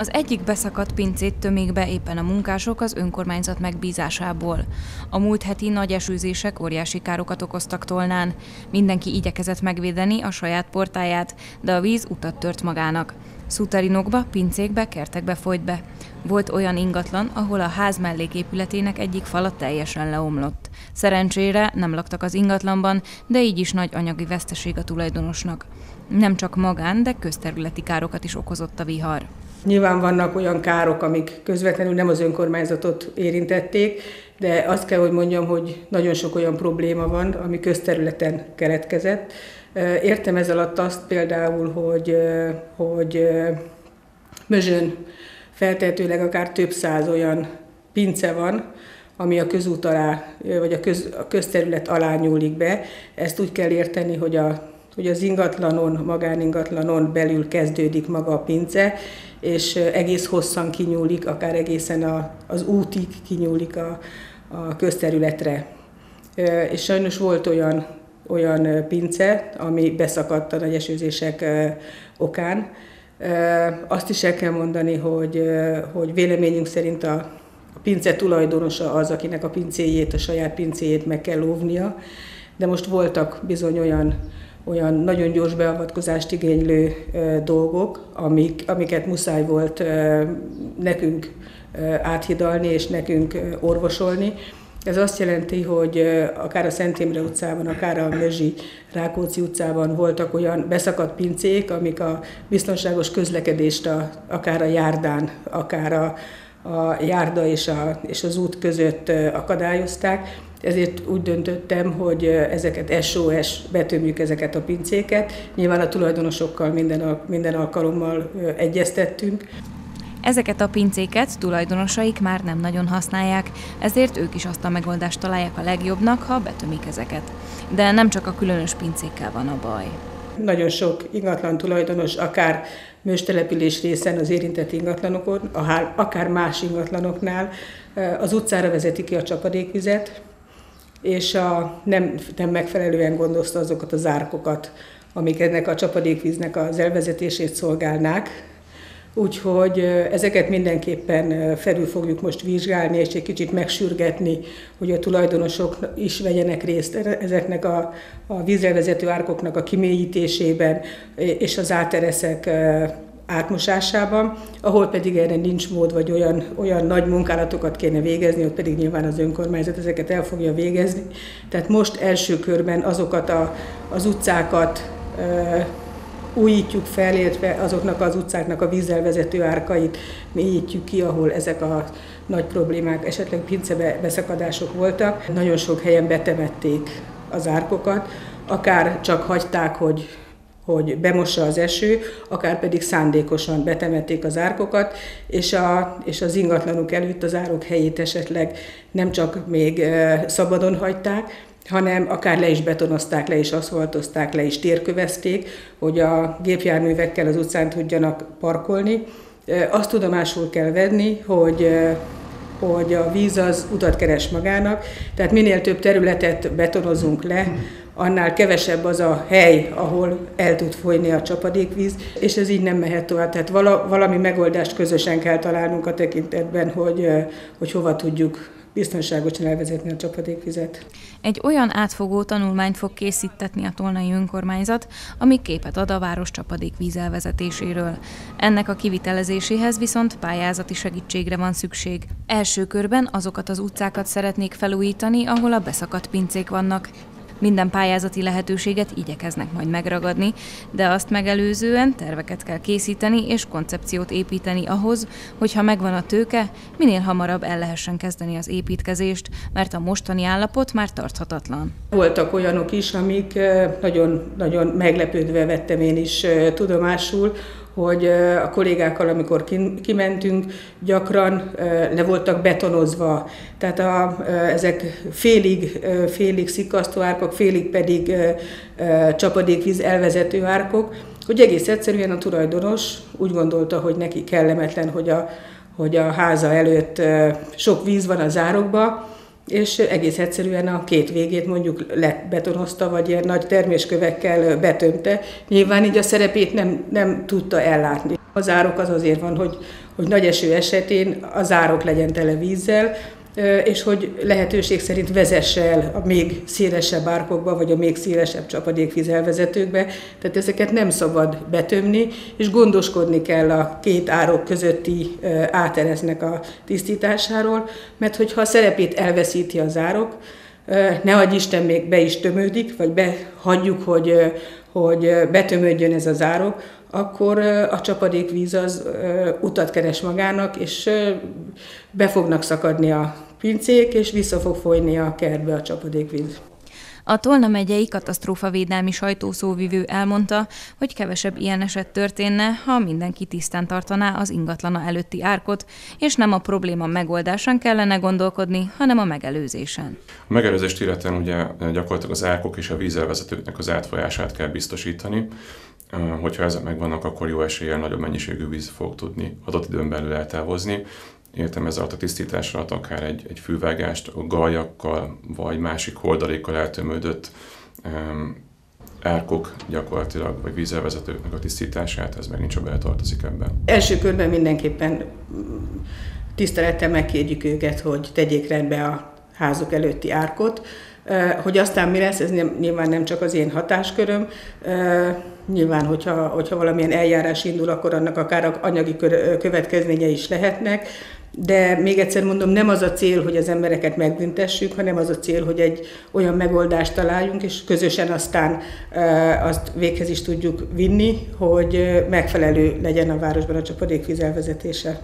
Az egyik beszakadt pincét tömik éppen a munkások az önkormányzat megbízásából. A múlt heti nagy esőzések óriási károkat okoztak Tolnán. Mindenki igyekezett megvédeni a saját portáját, de a víz utat tört magának. Szutarinokba, pincékbe, kertekbe folyt be. Volt olyan ingatlan, ahol a ház melléképületének egyik fala teljesen leomlott. Szerencsére nem laktak az ingatlanban, de így is nagy anyagi veszteség a tulajdonosnak. Nem csak magán, de közterületi károkat is okozott a vihar. Nyilván vannak olyan károk, amik közvetlenül nem az önkormányzatot érintették, de azt kell, hogy mondjam, hogy nagyon sok olyan probléma van, ami közterületen keletkezett. Értem ez alatt azt például, hogy, hogy Mözsön feltehetőleg akár több száz olyan pince van, ami a közút alá, vagy a, köz, a közterület alá nyúlik be. Ezt úgy kell érteni, hogy, a, hogy az ingatlanon, magáningatlanon belül kezdődik maga a pince, és egész hosszan kinyúlik, akár egészen a, az útig kinyúlik a, a közterületre. És sajnos volt olyan, olyan pince, ami beszakadt a nagy esőzések okán. Azt is el kell mondani, hogy, hogy véleményünk szerint a, a pince tulajdonosa az, akinek a pincéjét, a saját pincéjét meg kell óvnia, de most voltak bizony olyan olyan nagyon gyors beavatkozást igénylő dolgok, amik, amiket muszáj volt nekünk áthidalni és nekünk orvosolni. Ez azt jelenti, hogy akár a Szent Imre utcában, akár a Mezsi Rákóczi utcában voltak olyan beszakadt pincék, amik a biztonságos közlekedést a, akár a járdán, akár a, a járda és, a, és az út között akadályozták. Ezért úgy döntöttem, hogy ezeket SOS betömjük ezeket a pincéket. Nyilván a tulajdonosokkal minden, minden alkalommal egyeztettünk. Ezeket a pincéket tulajdonosaik már nem nagyon használják, ezért ők is azt a megoldást találják a legjobbnak, ha betömik ezeket. De nem csak a különös pincékkel van a baj. Nagyon sok ingatlan tulajdonos, akár mőstelepülés részen az érintett ingatlanokon, akár más ingatlanoknál az utcára vezeti ki a csapadékvizet, és a, nem, nem megfelelően gondozta azokat az árkokat, amik ennek a csapadékvíznek az elvezetését szolgálnák. Úgyhogy ezeket mindenképpen felül fogjuk most vizsgálni, és egy kicsit megsürgetni, hogy a tulajdonosok is vegyenek részt ezeknek a, a vízrevezető árkoknak a kimélyítésében, és az átereszek átmosásában, ahol pedig erre nincs mód, vagy olyan, olyan nagy munkálatokat kéne végezni, ott pedig nyilván az önkormányzat ezeket el fogja végezni. Tehát most első körben azokat a, az utcákat e, újítjuk fel, illetve azoknak az utcáknak a vízzel vezető árkait mélyítjük ki, ahol ezek a nagy problémák, esetleg pincebeszakadások voltak. Nagyon sok helyen betemették az árkokat, akár csak hagyták, hogy hogy bemossa az eső, akár pedig szándékosan betemették az árkokat, és, a, és az ingatlanuk előtt az árok helyét esetleg nem csak még szabadon hagyták, hanem akár le is betonozták, le is aszfaltozták, le is térkövezték, hogy a gépjárművekkel az utcán tudjanak parkolni. Azt tudomásul kell venni, hogy hogy a víz az utat keres magának, tehát minél több területet betonozunk le, annál kevesebb az a hely, ahol el tud folyni a csapadékvíz, és ez így nem mehet tovább. Tehát valami megoldást közösen kell találnunk a tekintetben, hogy, hogy hova tudjuk biztonságosan elvezetni a csapadékvizet. Egy olyan átfogó tanulmányt fog készítetni a Tolnai Önkormányzat, ami képet ad a város csapadékvíz elvezetéséről. Ennek a kivitelezéséhez viszont pályázati segítségre van szükség. Első körben azokat az utcákat szeretnék felújítani, ahol a beszakadt pincék vannak. Minden pályázati lehetőséget igyekeznek majd megragadni, de azt megelőzően terveket kell készíteni és koncepciót építeni ahhoz, hogy ha megvan a tőke, minél hamarabb el lehessen kezdeni az építkezést, mert a mostani állapot már tarthatatlan. Voltak olyanok is, amik nagyon, nagyon meglepődve vettem én is tudomásul, hogy a kollégákkal, amikor kimentünk, gyakran le voltak betonozva. Tehát a, ezek félig, félig szikasztó árkok, félig pedig csapadékvíz elvezető árkok, hogy egész egyszerűen a tulajdonos úgy gondolta, hogy neki kellemetlen, hogy a, hogy a háza előtt sok víz van az árokba, és egész egyszerűen a két végét mondjuk lebetonozta, vagy ilyen nagy terméskövekkel betömte. Nyilván így a szerepét nem, nem tudta ellátni. Az árok az azért van, hogy, hogy nagy eső esetén az árok legyen tele vízzel, és hogy lehetőség szerint vezesse el a még szélesebb árkokba, vagy a még szélesebb csapadékvízelvezetőkbe. Tehát ezeket nem szabad betömni, és gondoskodni kell a két árok közötti átereznek a tisztításáról, mert hogyha a szerepét elveszíti az árok, ne adj Isten még be is tömődik, vagy behagyjuk, hogy, hogy betömődjön ez az árok, akkor a csapadékvíz az utat keres magának, és be fognak szakadni a pincék, és vissza fog folyni a kertbe a csapadékvíz. A Tolna megyei katasztrófavédelmi sajtószóvivő elmondta, hogy kevesebb ilyen eset történne, ha mindenki tisztán tartaná az ingatlana előtti árkot, és nem a probléma megoldásán kellene gondolkodni, hanem a megelőzésen. A megelőzést illetően ugye gyakorlatilag az árkok és a vízelvezetőknek az átfolyását kell biztosítani. Hogyha ezek megvannak, akkor jó eséllyel nagyobb mennyiségű víz fog tudni adott időn belül eltávozni. Értem ez alatt a tisztítás alatt akár egy, egy fülvágást a galjakkal, vagy másik holdalékkal eltömődött um, árkok gyakorlatilag, vagy vízelvezetőknek a tisztítását, ez meg nincs a beletartozik ebben. Első körben mindenképpen tisztelettel megkérjük őket, hogy tegyék rendbe a házuk előtti árkot, hogy aztán mi lesz, ez nyilván nem csak az én hatásköröm, nyilván, hogyha, hogyha valamilyen eljárás indul, akkor annak akár anyagi következménye is lehetnek, de még egyszer mondom, nem az a cél, hogy az embereket megbüntessük, hanem az a cél, hogy egy olyan megoldást találjunk, és közösen aztán azt véghez is tudjuk vinni, hogy megfelelő legyen a városban a csapadékvíz elvezetése.